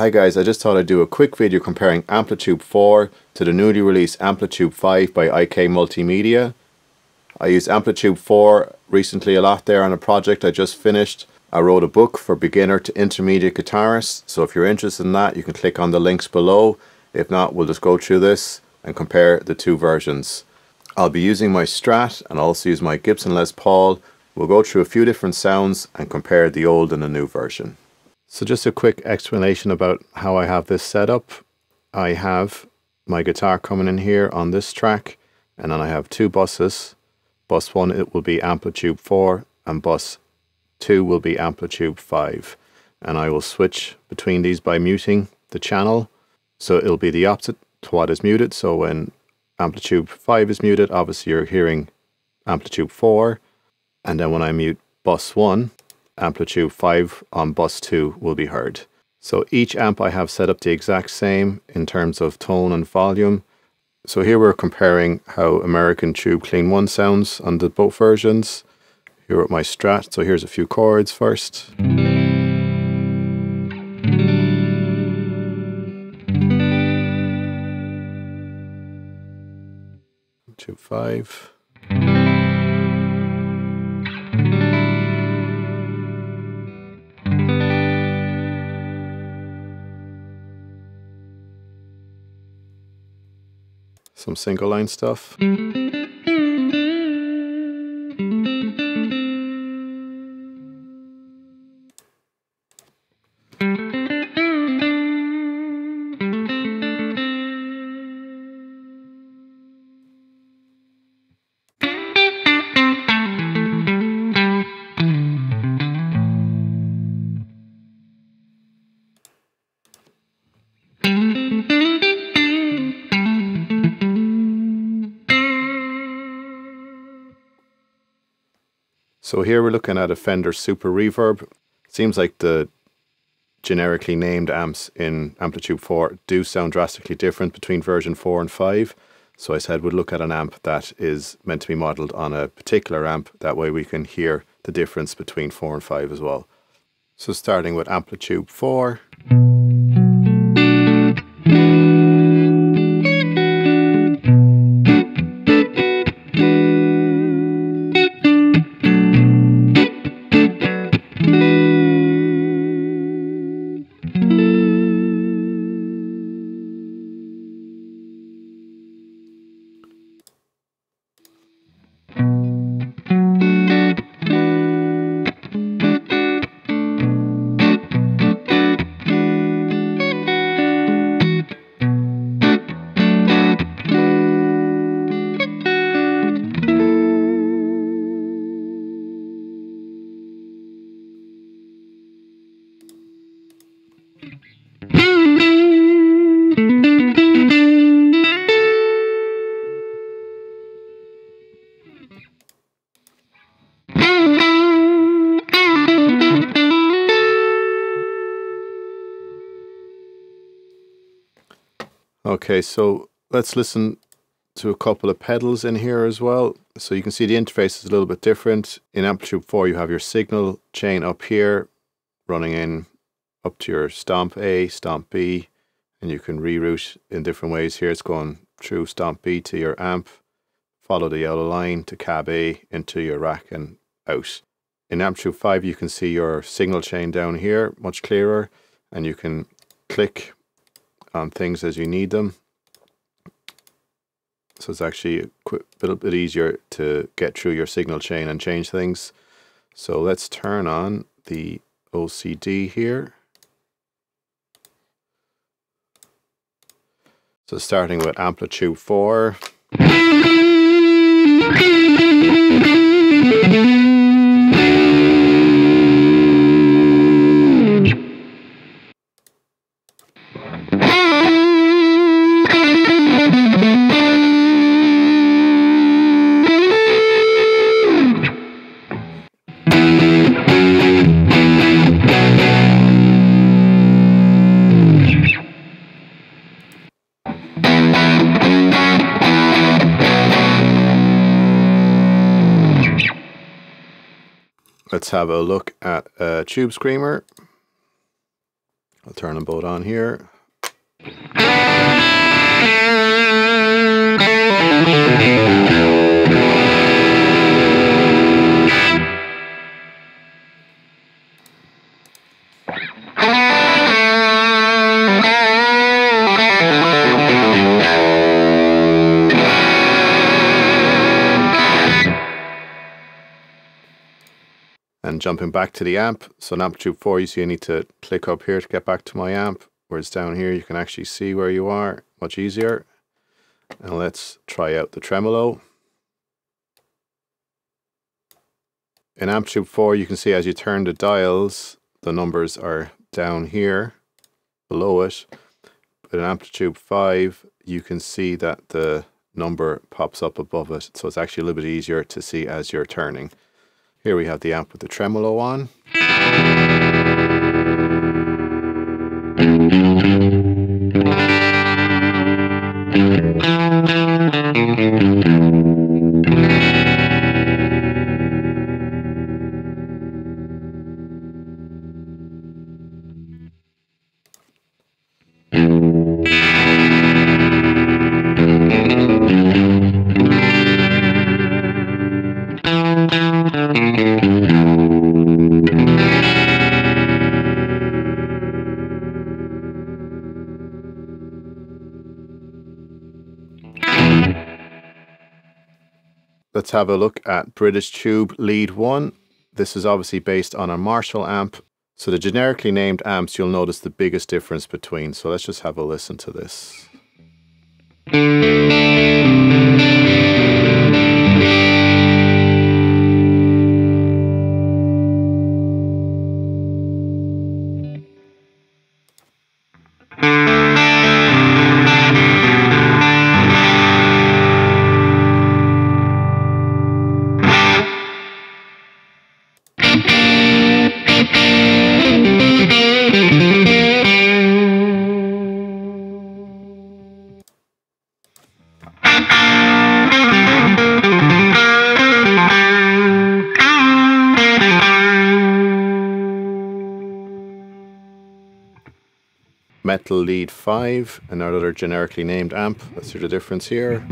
Hi guys, I just thought I'd do a quick video comparing Amplitube 4 to the newly released Amplitube 5 by IK Multimedia. I used Amplitube 4 recently a lot there on a project I just finished. I wrote a book for beginner to intermediate guitarists, so if you're interested in that you can click on the links below. If not, we'll just go through this and compare the two versions. I'll be using my Strat and I'll also use my Gibson Les Paul. We'll go through a few different sounds and compare the old and the new version. So just a quick explanation about how I have this set up. I have my guitar coming in here on this track and then I have two buses. Bus 1 it will be Amplitube 4 and bus 2 will be Amplitube 5 and I will switch between these by muting the channel so it'll be the opposite to what is muted so when Amplitube 5 is muted obviously you're hearing Amplitube 4 and then when I mute bus 1 Amplitube 5 on bus 2 will be heard. So each amp I have set up the exact same in terms of tone and volume. So here we're comparing how American Tube Clean 1 sounds on the both versions. Here with my Strat, so here's a few chords first. Tube 5. Some single line stuff. So here we're looking at a Fender Super Reverb. Seems like the generically named amps in Amplitube 4 do sound drastically different between version 4 and 5. So I said we'd look at an amp that is meant to be modeled on a particular amp. That way we can hear the difference between 4 and 5 as well. So starting with Amplitube 4. Okay, so let's listen to a couple of pedals in here as well. So you can see the interface is a little bit different. In Amplitube 4 you have your signal chain up here running in up to your stomp A, stomp B, and you can reroute in different ways here. It's going through stomp B to your amp, follow the yellow line to cab A into your rack and out. In Amplitube 5 you can see your signal chain down here much clearer and you can click on things as you need them. So it's actually a little bit easier to get through your signal chain and change things. So let's turn on the OCD here. So starting with Amplitube 4. Let's have a look at a Tube Screamer. I'll turn them both on here. Jumping back to the amp, so in Amplitube 4 you see I need to click up here to get back to my amp, whereas down here you can actually see where you are, much easier. And let's try out the tremolo. In Amplitube 4 you can see as you turn the dials, the numbers are down here, below it. But in Amplitube 5 you can see that the number pops up above it, so it's actually a little bit easier to see as you're turning. Here we have the amp with the tremolo on. Let's have a look at British Tube Lead 1. This is obviously based on a Marshall amp. So the generically named amps, you'll notice the biggest difference between. So let's just have a listen to this. Metal Lead 5, another generically named amp. See the difference here.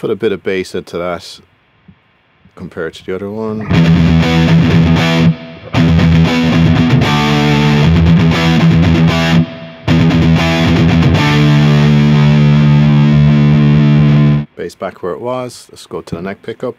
Put a bit of bass into that compared to the other one. Bass back where it was. Let's go to the neck pickup.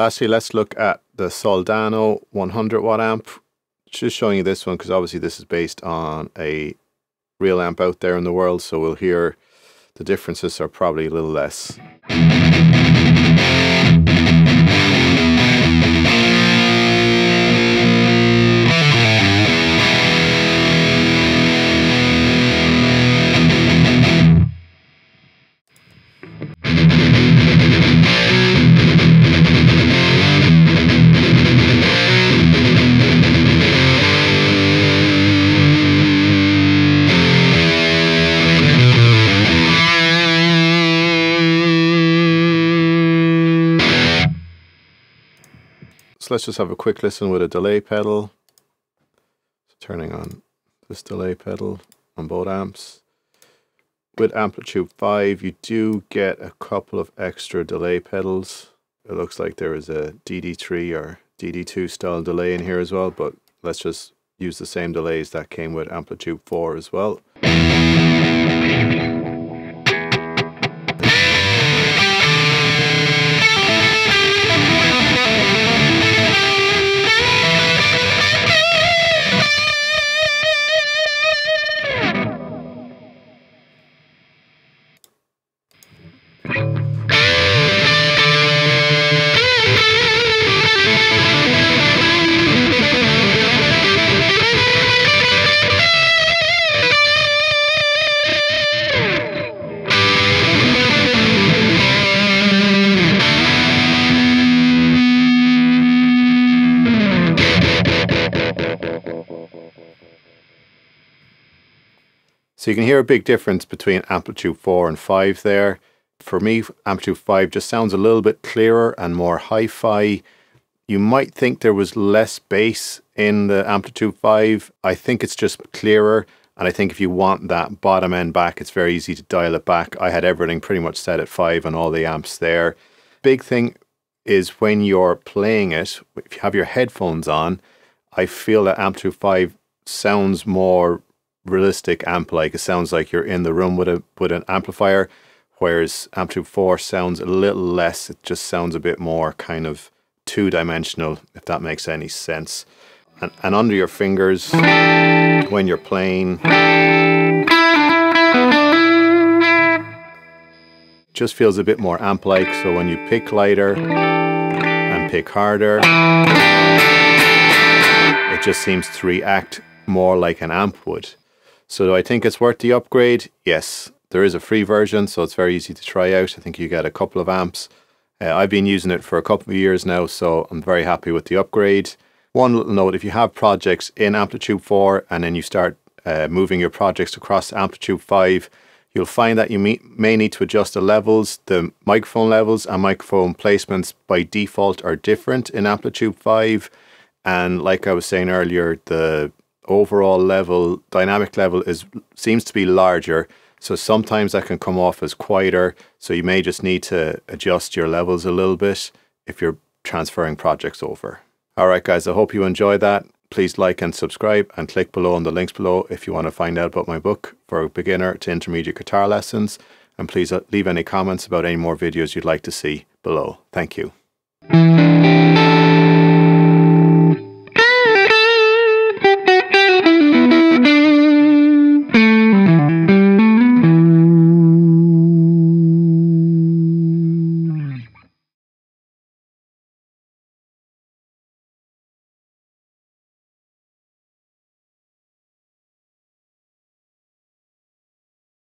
Lastly, let's look at the Soldano 100 watt amp. Just showing you this one because obviously this is based on a real amp out there in the world. So we'll hear the differences are probably a little less. Let's just have a quick listen with a delay pedal. So turning on this delay pedal on both amps. With Amplitube 5, you do get a couple of extra delay pedals. It looks like there is a DD3 or DD2 style delay in here as well, but let's just use the same delays that came with Amplitube 4 as well. So you can hear a big difference between Amplitube 4 and 5 there. For me, Amplitube 5 just sounds a little bit clearer and more hi-fi. You might think there was less bass in the Amplitube 5. I think it's just clearer. And I think if you want that bottom end back, it's very easy to dial it back. I had everything pretty much set at 5 on all the amps there. Big thing is when you're playing it, if you have your headphones on, I feel that Amplitube 5 sounds more realistic amp like. It sounds like you're in the room with a with an amplifier, whereas Amplitube 4 sounds a little less. It just sounds a bit more kind of two dimensional, if that makes any sense. And, and under your fingers, when you're playing, just feels a bit more amp like. So when you pick lighter and pick harder, it just seems to react more like an amp would. So do I think it's worth the upgrade? Yes. There is a free version, so it's very easy to try out. I think you get a couple of amps. Uh, I've been using it for a couple of years now, so I'm very happy with the upgrade. One little note, if you have projects in Amplitube 4 and then you start uh, moving your projects across Amplitube 5, you'll find that you may, may need to adjust the levels. The microphone levels and microphone placements by default are different in Amplitube 5. And like I was saying earlier, the overall level, dynamic level is seems to be larger. So sometimes that can come off as quieter. So you may just need to adjust your levels a little bit if you're transferring projects over. All right, guys, I hope you enjoy that. Please like and subscribe and click below on the links below if you want to find out about my book for beginner to intermediate guitar lessons. And please uh, leave any comments about any more videos you'd like to see below. Thank you.